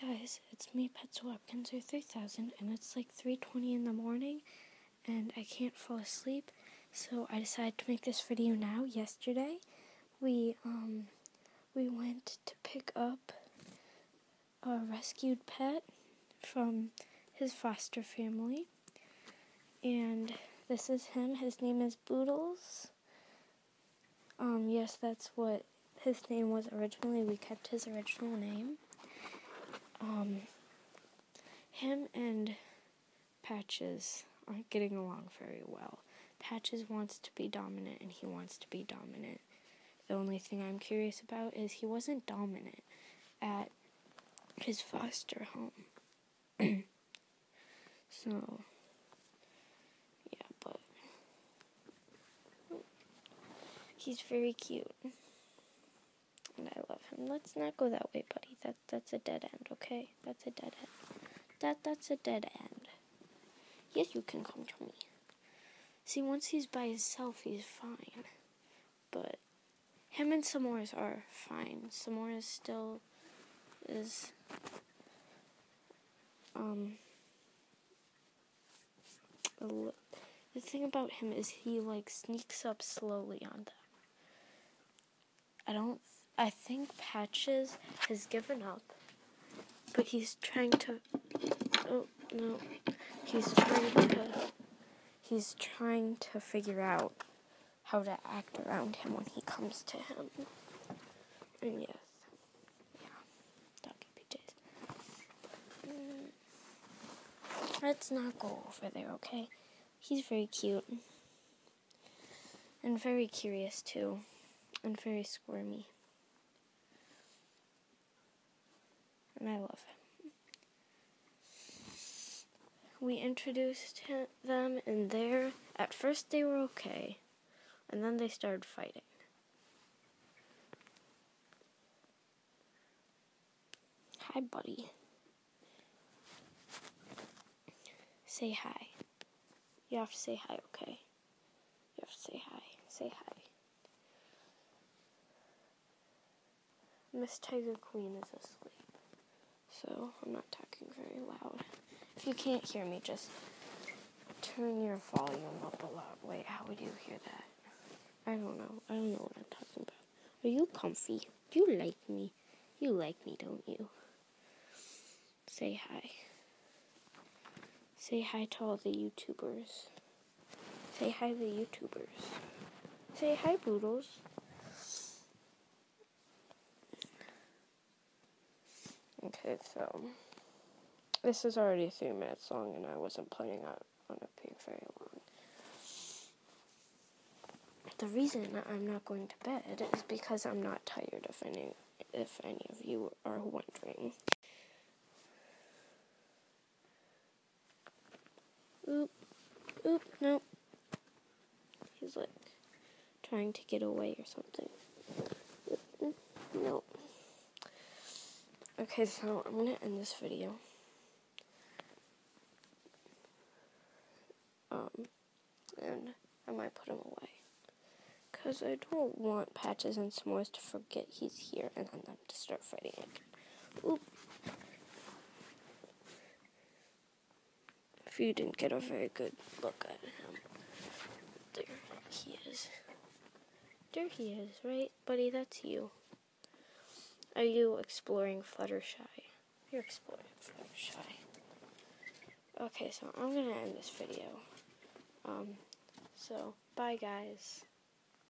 guys, it's me, Pets Watkins, or 3000, and it's like 3.20 in the morning, and I can't fall asleep, so I decided to make this video now. Yesterday, we, um, we went to pick up a rescued pet from his foster family, and this is him. His name is Boodles. Um, yes, that's what his name was originally. We kept his original name um, him and Patches aren't getting along very well. Patches wants to be dominant and he wants to be dominant. The only thing I'm curious about is he wasn't dominant at his foster home. so, yeah, but he's very cute and I love him. Let's not go that way, buddy. That that's a dead end, okay? That's a dead end. That that's a dead end. Yes, you can come to me. See, once he's by himself, he's fine. But him and S'mores are fine. S'mores still is um the thing about him is he like sneaks up slowly on them. I don't I think Patches has given up, but he's trying to. Oh no, he's trying to. He's trying to figure out how to act around him when he comes to him. And yes, yeah, doggy PJs. Mm, let's not go over there, okay? He's very cute and very curious too, and very squirmy. And I love him. We introduced him, them, and there, at first they were okay, and then they started fighting. Hi, buddy. Say hi. You have to say hi, okay? You have to say hi. Say hi. Miss Tiger Queen is asleep so I'm not talking very loud. If you can't hear me, just turn your volume up a lot. Wait, how would you hear that? I don't know. I don't know what I'm talking about. Are you comfy? Do you like me? You like me, don't you? Say hi. Say hi to all the YouTubers. Say hi to the YouTubers. Say hi, Boodles. Okay, so this is already three minutes long, and I wasn't planning on, it being very long. The reason I'm not going to bed is because I'm not tired. If any, if any of you are wondering. Oop, oop, no. He's like trying to get away or something. Nope. Okay, so I'm to end this video. Um, and I might put him away. Because I don't want Patches and S'mores to forget he's here and then them to start fighting again. Oop. If you didn't get a very good look at him. There he is. There he is, right? Buddy, that's you. Are you exploring Fluttershy? You're exploring Fluttershy. Okay, so I'm gonna end this video. Um, so bye guys.